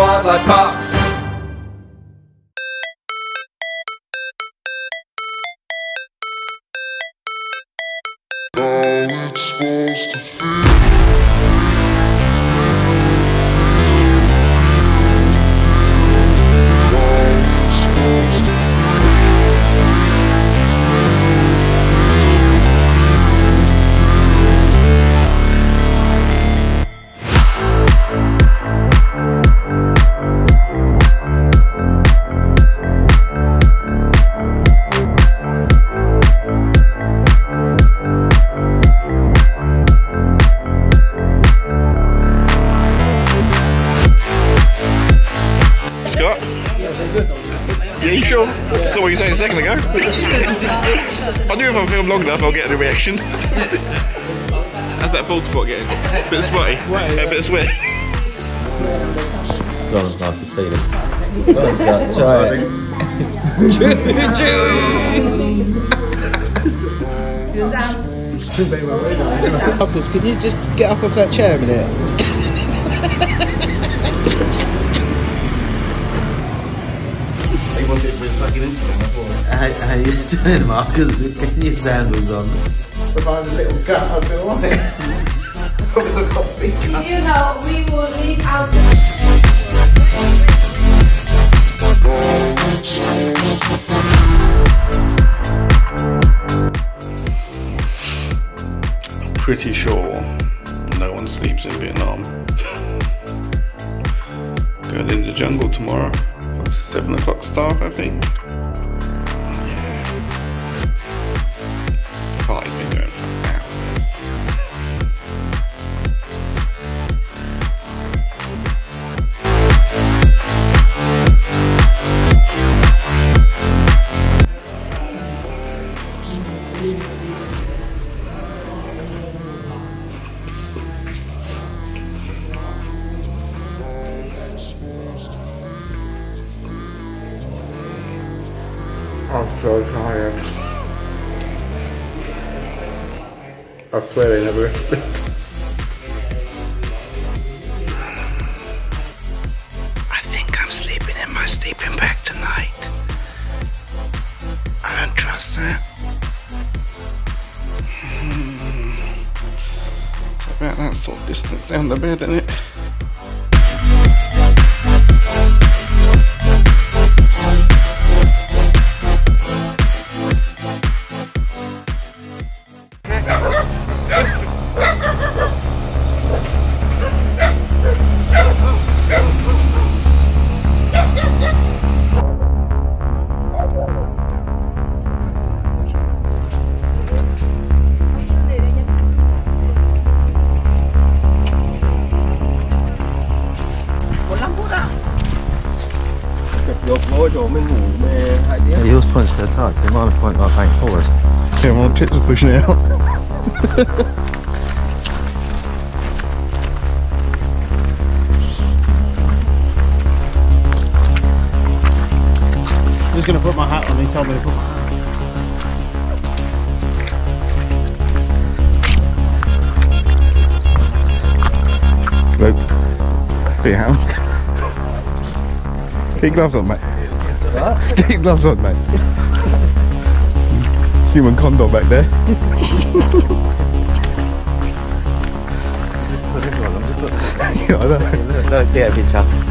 Game and Wildlife what you said a second ago. I knew if I film long enough, I'll get a reaction. How's that bald spot getting? Bit sweaty? A bit sweaty. Donald's off his feeling. Come on, Scott, try it. Marcus, can you just get up off that chair a minute? He wants it for his fucking Instagram, How, how you doing, Marcus? Getting your sandals on. If I had a little gut, I'd be alright. I've got big You know, we will leave out the I'm pretty sure no one sleeps in Vietnam. Going in the jungle tomorrow. Like seven o'clock start, I think. Swear I think I'm sleeping in my sleeping bag tonight. I don't trust that. It's about that sort of distance down the bed, isn't it? On. Nope. Be hound. Keep gloves on, mate. Keep gloves on, mate. Human condom back there. yeah, I know. No, take a picture. Hey?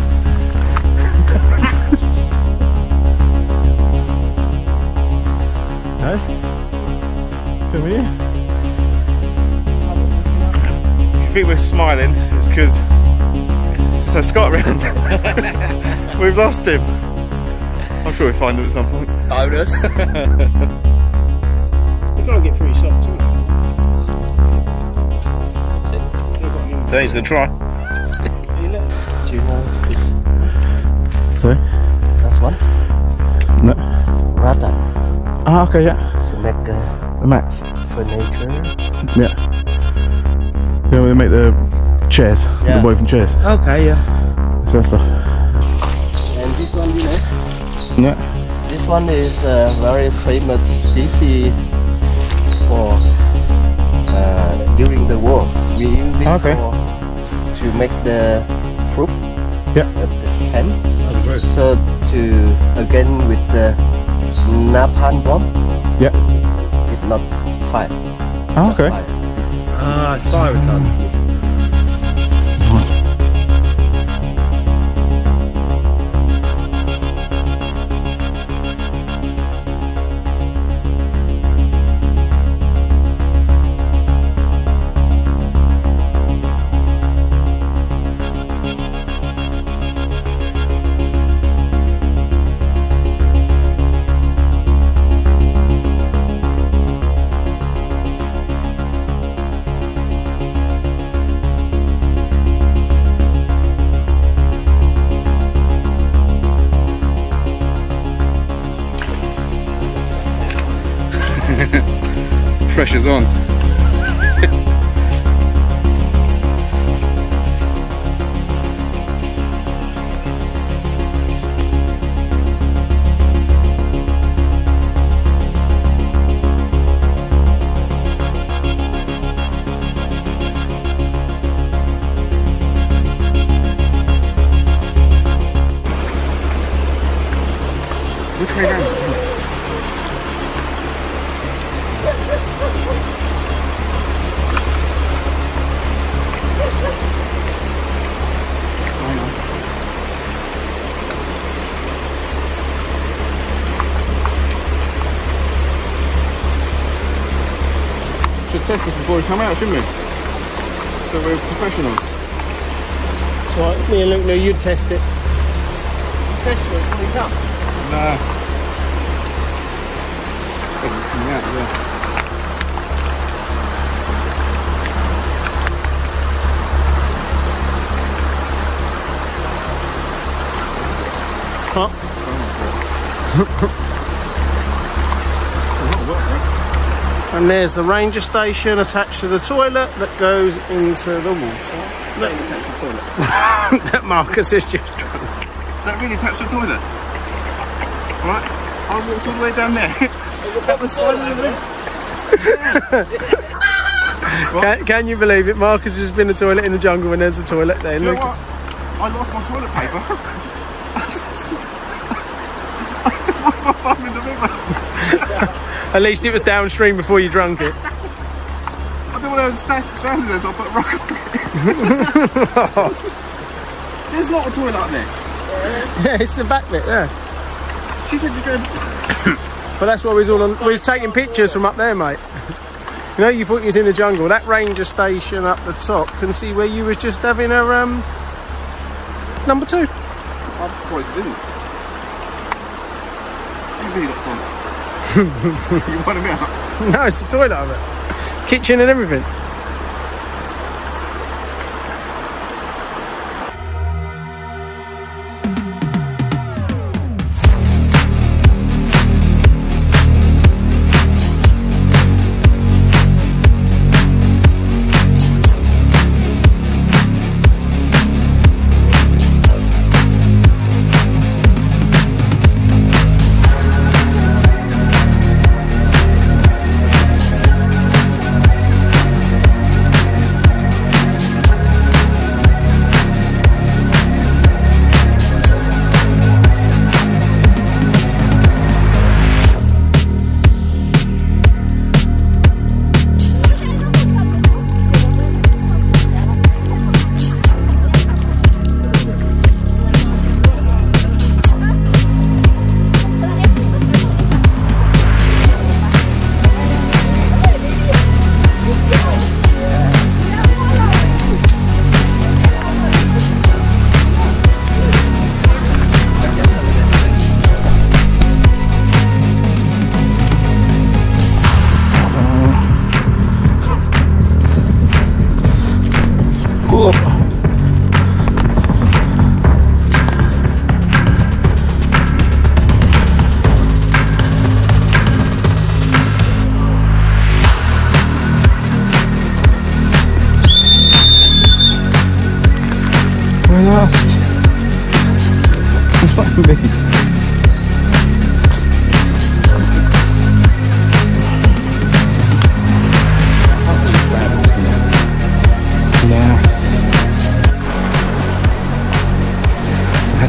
If we're smiling, it's because there's no Scott around. We've lost him. I'm sure we'll find him at some point. Bonus. You've got to get through your socks, haven't? So he's going to try. Are you let- Do you know this? Sorry? That's one. No. Rata. Ah, okay, yeah. To make uh, The mats. furniture. Yeah. Yeah, we make the chairs, Yeah. the woven chairs. Okay, yeah. That's that stuff. And this one, you know? Yeah. This one is a very famous species for uh, during the war. We use it Okay. for to make the fruit at the end. That'd be great. So to again with the napalm bomb, Yeah. it not fire. Oh, okay. Fire. Ah, fire retardant. Test this before we come out, shouldn't we? So we're professionals. So me and Luke knew you'd test it. Test it before you come. Nah. It's coming out, yeah. Huh? And there's the ranger station attached to the toilet that goes into the water. That, really taps the toilet. that Marcus is just drunk. That really touch the toilet? Right, I walked all the way down there. At the side of the river. Can, can you believe it? Marcus has been a toilet in the jungle and there's a toilet there. You know Look, what? I lost my toilet paper. I don't want my bum in the river. At least it was downstream before you drank it. I don't want to stand, stand there, so I put a rock on it. There's not a toilet up there. Yeah, it's the back bit there. She said you're going. But that's why we was all on, we was taking pictures from up there, mate. You know, you thought you was in the jungle. That ranger station up the top can see where you was just having a um number two. I'm surprised you didn't. You really got fun. you wanted me out. No, it's the toilet of it. Kitchen and everything.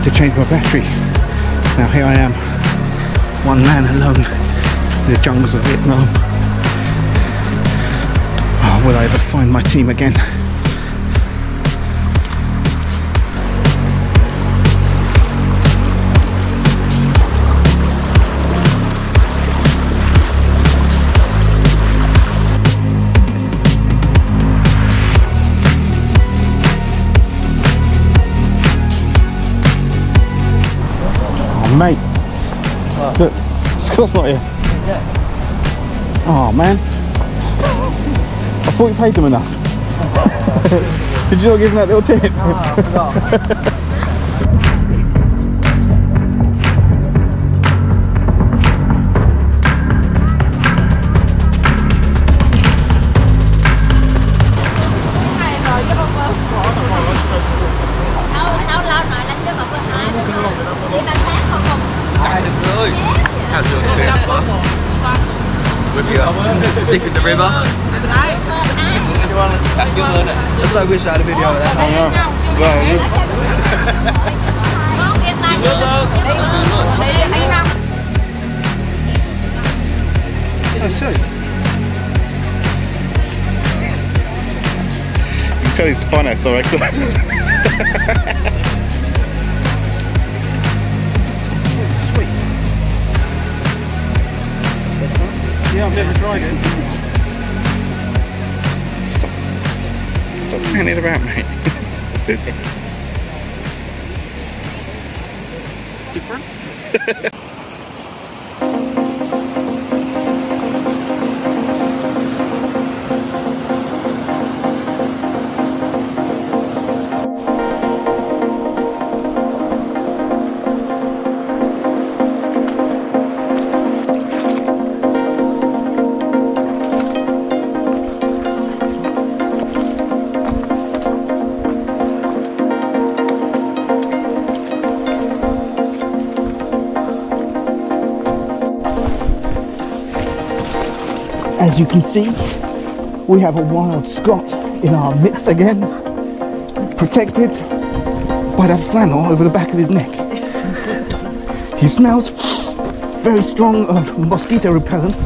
Had to change my battery. Now here I am, one man alone in the jungles of Vietnam. Oh, will I ever find my team again? Mate. Look, Scott's not here. Oh, man. I thought you paid them enough. Did you not give him that little tip? Tháo stick in the river? I so wish I had a video of that. Không yên tâm Đi đi You can tell he's the finance director. Yeah, I've never tried it. Stop fanning about, mate. As you can see, we have a wild Scot in our midst again, protected by that flannel over the back of his neck. He smells very strong of mosquito repellent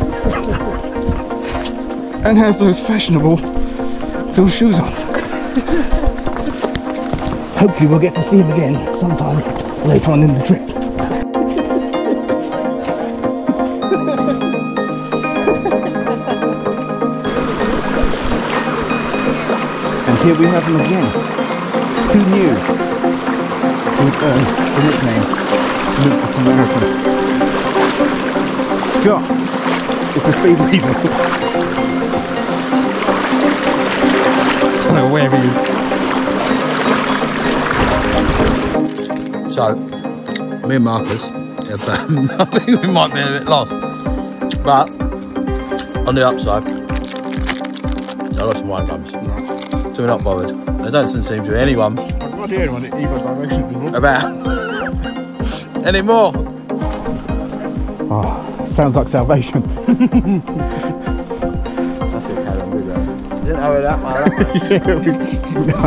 and has those fashionable little shoes on. Hopefully we'll get to see him again sometime later on in the trip. Here we have him again. Who knew he would earn the nickname Luke the Samaritan? Scott is the speed leader. Hello, where are you? So, me and Marcus, have, um, I think we might be a bit lost. But, on the upside, I got some wine gums. So we're not bothered. There doesn't seem to be anyone I can't hear anyone in either direction. about anymore. Oh, ah, sounds like salvation. That's okay, I'm good Didn't have it that much. yeah, we-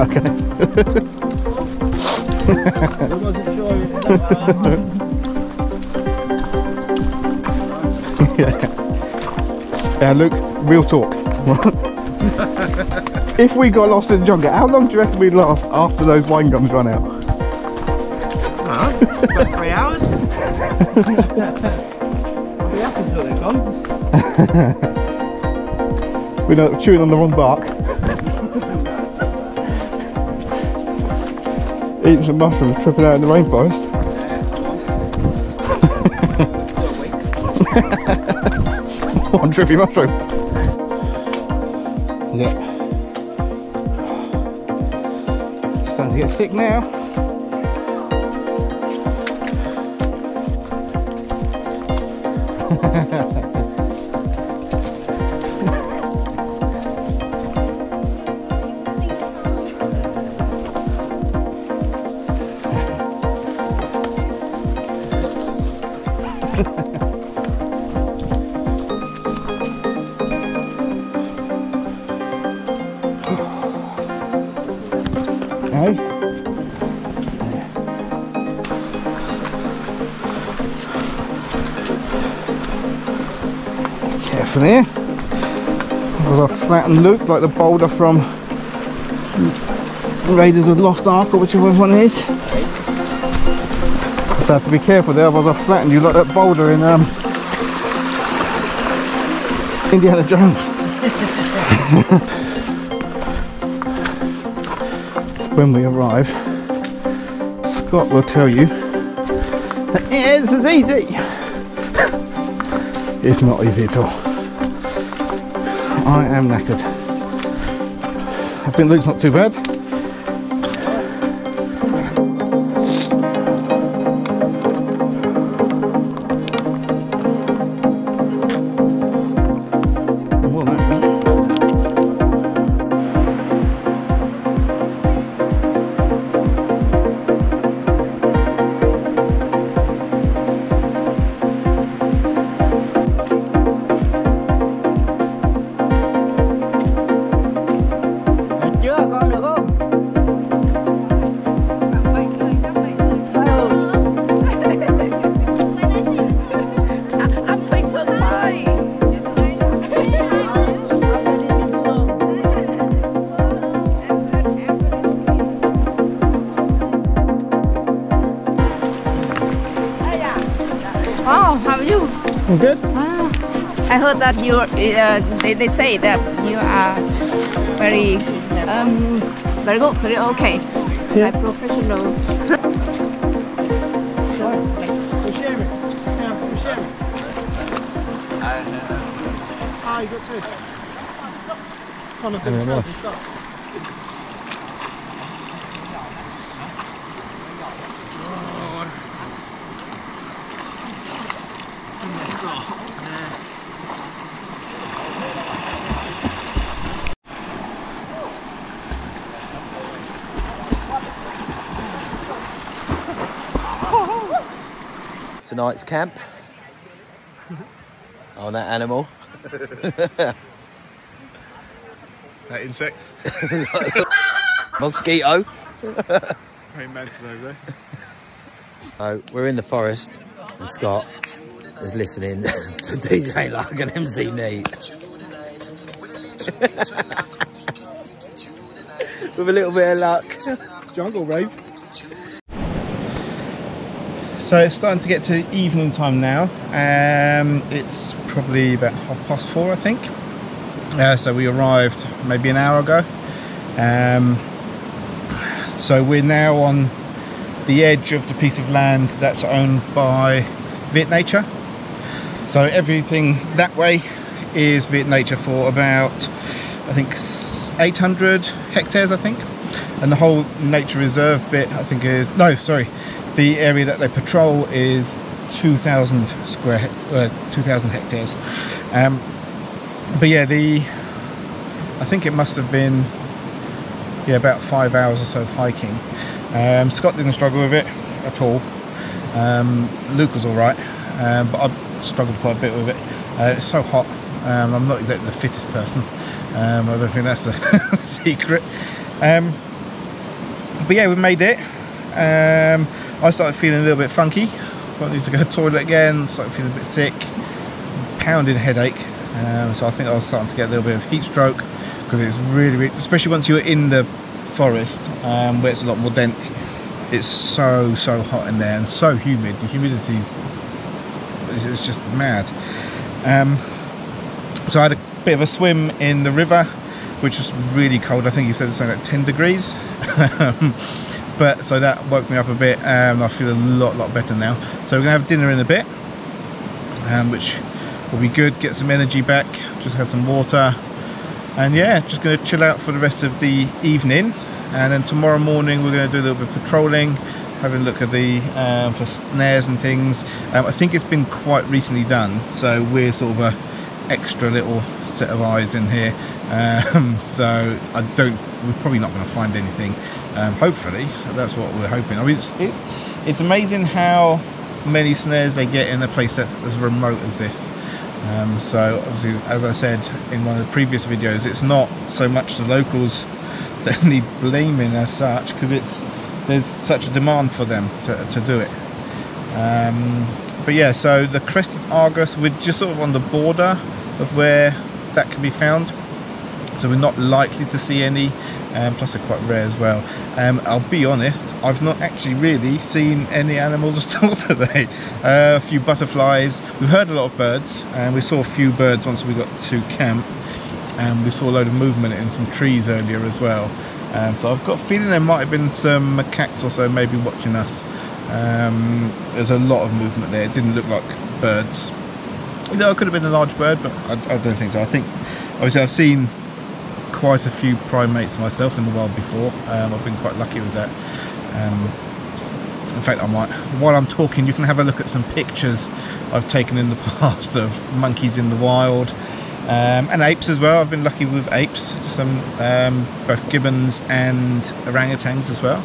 okay. I. Yeah, Luke, real talk. If we got lost in the jungle, how long do you reckon we'd last after those wine gums run out? About three hours. I'll be happy until they're gone. We're not chewing on the wrong bark. Eating some mushrooms, tripping out in the rainforest. One trippy mushrooms. Now. Was a loop like the boulder from Raiders of the Lost Ark or whichever one it is. So I have to be careful there, otherwise I'll flatten you like that boulder in um, Indiana Jones. when we arrive, Scott will tell you that this is easy. it's not easy at all. I am knackered. I think Luke's not too bad. Oh, how are you? I'm good. Ah, I heard that you, uh, they, they say that you are very, um, very good, very okay, Yeah. like professional. Ah, you got two. Kind of Tonight's camp. On that animal. That insect. Mosquito. Praying mantis over there. So we're in the forest and Scott is listening to DJ Luck and MC Neat. With a little bit of luck. Jungle rave. So it's starting to get to evening time now. Um, it's probably about half past four, I think. Uh, so we arrived maybe an hour ago. Um, so we're now on the edge of the piece of land that's owned by Viet Nature. So everything that way is Viet Nature for about, I think, 800 hectares, I think. And the whole nature reserve bit, I think, is no, sorry, the area that they patrol is 2,000 square, uh, 2,000 hectares. Um, but yeah, the I think it must have been yeah about five hours or so of hiking. Um, Scott didn't struggle with it at all. Um, Luke was all right, um, but I struggled quite a bit with it. Uh, it's so hot. Um, I'm not exactly the fittest person. Um, I don't think that's a secret. But yeah, we made it. Um, I started feeling a little bit funky. I need to go to the toilet again. Started feeling a bit sick. Pounding headache. Um, so I think I was starting to get a little bit of heat stroke because it's really, really, especially once you're in the forest um, where it's a lot more dense. It's so so hot in there and so humid. The humidity's it's- just mad. Um, so I had a bit of a swim in the river, which was really cold. I think he said it's like 10 degrees. but so that woke me up a bit and I feel a lot lot better now. So we're gonna have dinner in a bit, um, which will be good. Get some energy back. Just had some water, and yeah, just gonna chill out for the rest of the evening. And then tomorrow morning we're gonna do a little bit of patrolling, having a look at the um, for snares and things. Um, I think it's been quite recently done, so we're sort of a extra little set of eyes in here. Um, so I don't. We're probably not going to find anything. Um, hopefully, that's what we're hoping. I mean, it's, it, it's amazing how many snares they get in a place that's as remote as this. Um, so obviously, as I said in one of the previous videos, it's not so much the locals that need blaming as such because it's there's such a demand for them to, to do it. Um, but yeah, so the crested argus, we're just sort of on the border of where that can be found. So we're not likely to see any, um, plus they're quite rare as well. Um, I'll be honest, I've not actually really seen any animals at all today. Uh, a few butterflies, we've heard a lot of birds, and we saw a few birds once we got to camp. And we saw a load of movement in some trees earlier as well. Um, so I've got a feeling there might have been some macaques or so maybe watching us. Um, there's a lot of movement there. It didn't look like birds. You know, it could have been a large bird, but I, I don't think so. I think, obviously, I've seen quite a few primates myself in the wild before. Um, I've been quite lucky with that. Um, in fact, I might, while I'm talking, you can have a look at some pictures I've taken in the past of monkeys in the wild. Um, and apes as well. I've been lucky with apes, some um, both gibbons and orangutans as well.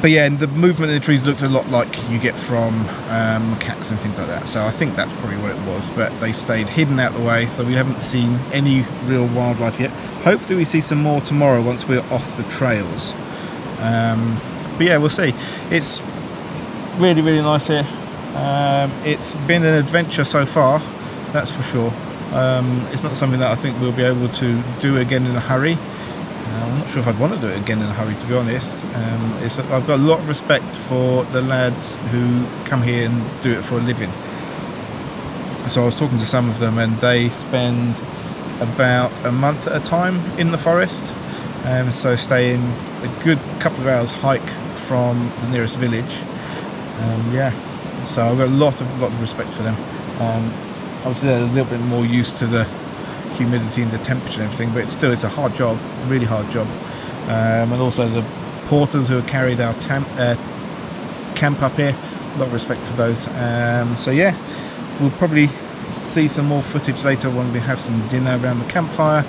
But yeah, the movement in the trees looked a lot like you get from um, and things like that. So I think that's probably what it was. But they stayed hidden out the way, so we haven't seen any real wildlife yet. Hopefully, we see some more tomorrow once we're off the trails. Um, but yeah, we'll see. It's really, really nice here. Um, it's been an adventure so far, that's for sure. Um, it's not something that I think we'll be able to do again in a hurry. I'm not sure if I'd want to do it again in a hurry, to be honest. Um, it's, I've got a lot of respect for the lads who come here and do it for a living. So I was talking to some of them, and they spend about a month at a time in the forest. Um, so staying a good couple of hours hike from the nearest village. Um, yeah, so I've got a lot of lot of respect for them. Um, obviously, they're a little bit more used to the humidity and the temperature and everything, but it's still it's a hard job, really hard job. Um, and also the porters who have carried our uh, camp up here, a lot of respect for those. Um, so yeah, we'll probably see some more footage later when we have some dinner around the campfire.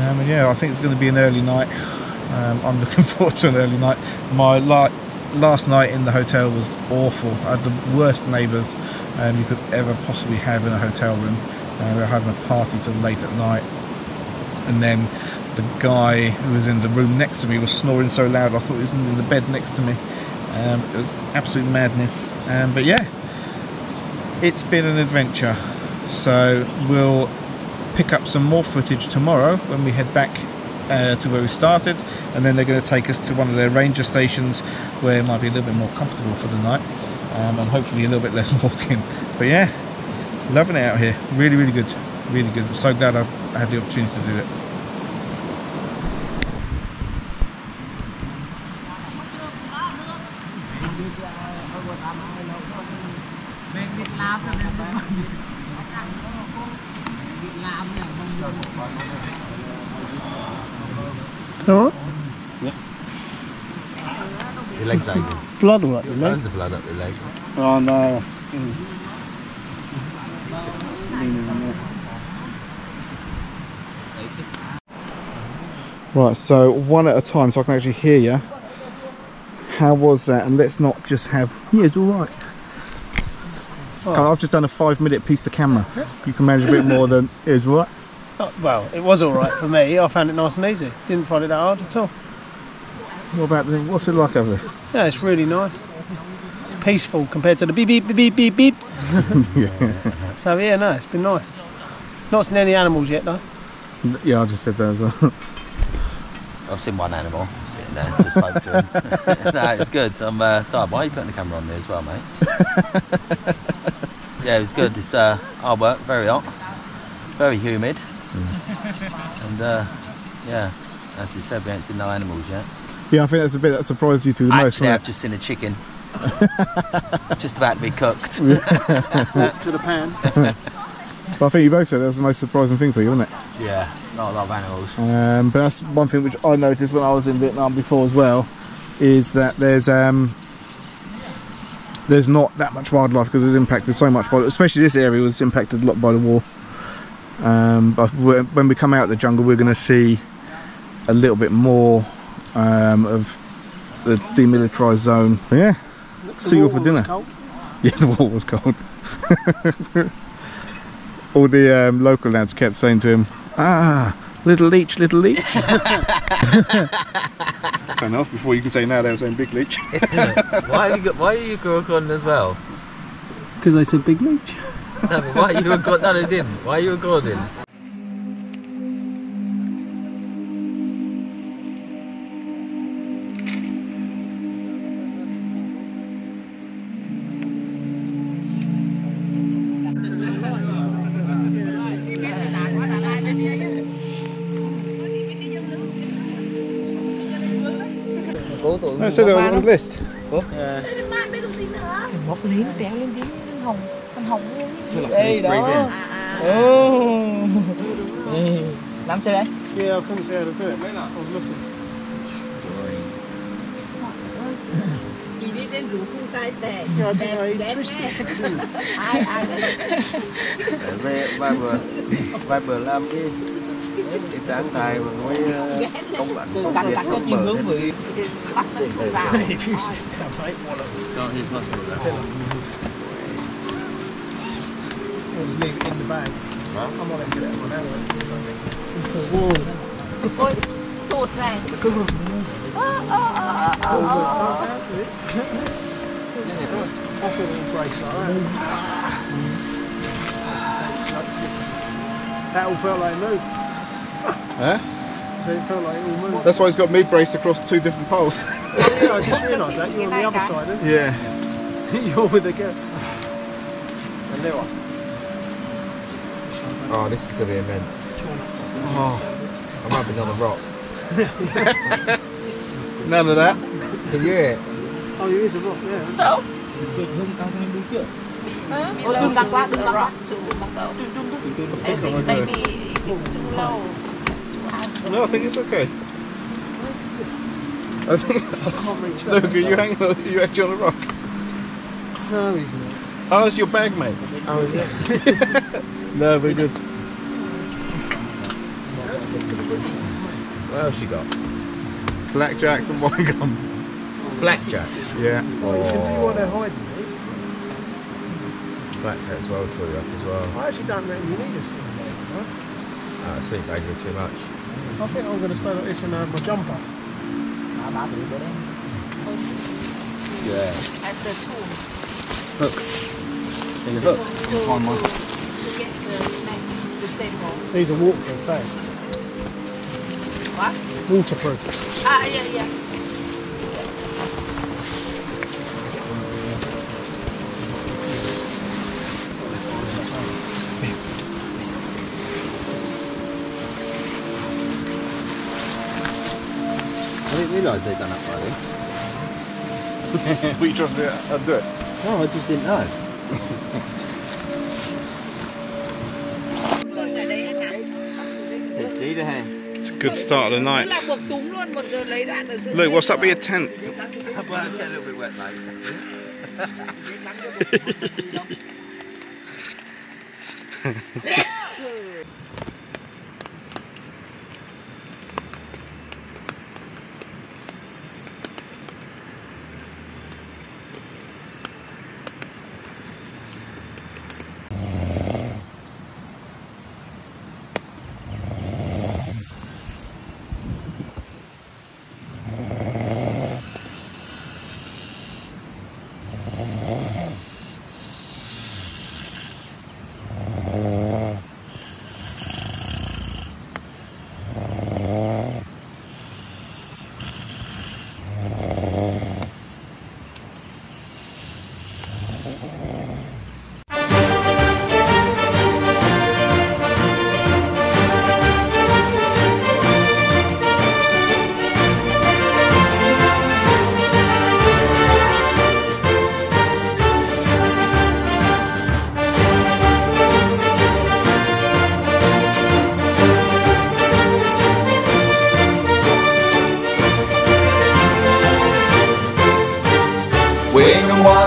Um, and yeah, I think it's going to be an early night. Um, I'm looking forward to an early night. My la- last night in the hotel was awful. I had the worst neighbours um, you could ever possibly have in a hotel room. Uh, we were having a party till late at night, and then the guy who was in the room next to me was snoring so loud I thought he was in the bed next to me. Um, it was absolute madness. Um, but yeah, it's been an adventure. So we'll pick up some more footage tomorrow when we head back uh, to where we started, and then they're going to take us to one of their ranger stations where it might be a little bit more comfortable for the night, um, and hopefully a little bit less walking. But yeah, loving it out here. Really, really good. Really good. So glad I had the opportunity to do it. All right. Your legs aching. Blood all up your leg. Loads blood up your leg. Oh no. Mm. Right, so one at a time so I can actually hear you. How was that? And let's not just have. Yeah, it's all right. I've just done a five minute piece to camera. You can manage a bit more than is right. Oh, well, it was all right for me. I found it nice and easy. Didn't find it that hard at all. What about the, what's it like over there? Yeah, it's really nice. It's peaceful compared to the beep beep beep beep beep beeps. yeah. So yeah, no, it's been nice. Not seen any animals yet though. yeah, I just said that as well. I've seen one animal sitting there, just spoke to him. no, it's good. I'm uh, tired. Why are you putting the camera on me as well, mate? yeah, it was good. It's uh, hard work, very hot, very humid, and uh, yeah, as you said, we ain't seen no animals yet. yeah, I think that's the bit that surprised you two the most. Actually, wasn't I've just seen a chicken. just about to be cooked. to the pan. It? But I think you both said that was the most surprising thing for you, wasn't it? Yeah, not a lot of animals. Um, but that's one thing which I noticed when I was in Vietnam before as well, is that there's um, there's not that much wildlife because it's impacted so much by, especially this area was impacted a lot by the war. Um, but when when we come out of the jungle, we're going to see a little bit more um, of the demilitarized zone. But yeah, see you all for dinner. Yeah, the wall was cold. All the um, local lads kept saying to him, "Ah, little leech, little leech." Turn off before you can say now. They were saying big leech. why have you got? Why are you recording as well? Because they said big leech. No, but why you recording? No, they didn't. Why are you recording? Cố nó sẽ được list. Ủa? Yeah. Bóc lên treo lên dính lên hồng, thành hồng luôn. Đây đó. Ồ. Ờ. Làm xe đấy? Yeah, không xe được thế. Mấy nào? Đi đi đến rủ cung tay tè, tè ghét mẹ. Ai ai bờ, vai bờ làm đi. Cái tráng tài mà mới ờ, công bản công cắt việc cắt có công chiều mở hướng bị bắt nó không vào. I'll just leave it in the bag. I'm not going to get it on anyway. Ôi, sụt này. Ơ, ơ, ơ, ơ, ơ. That's a little brace like that. That all felt like it moved. Huh? So it felt like it all moved. That's why he's got me braced across two different poles. Yeah, I just realised that. You're on the other side, aren't Yeah. you? You're with the girl. And there Oh, this is gonna be immense. Oh, I'm rubbing on a rock. none of that. Can you hear it? Oh, you is a rock, yeah. So, Ôi, đừng đặt quá, đừng đặt quá. so. I think maybe it's too low to ask them. No, I think it's okay. I think. I can't reach that. Look, are you hanging? on- Are you actually on a rock? No, he's not. Oh, it's your bag, mate. Oh, is it? No, very good. What else you got? Blackjacks and wine gums. Blackjack. Yeah. Well, you can see why they're hiding these. Blackjack's well fill you up as well. I actually don't reckon you need a sleep bag. Huh? Uh, I sleep bagging too much. I think I'm going to stay like this in uh, my jumper. À, ba tuổi bữa đấy. Yeah. At the tomb. Hook. Your hook. To, Find one. to get the snack, the same one. These are waterproof bags. What? Waterproof. Ah, yeah, yeah. Didn't realise they'd done that by then. What you trying to do? Undo uh, it. No, I just didn't know. It's a good start of the night. Là buộc túng luôn một giờ lấy đạn ở dưới. Luke, what's up with your tent? well, it's getting a little bit wet, mate.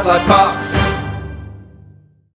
We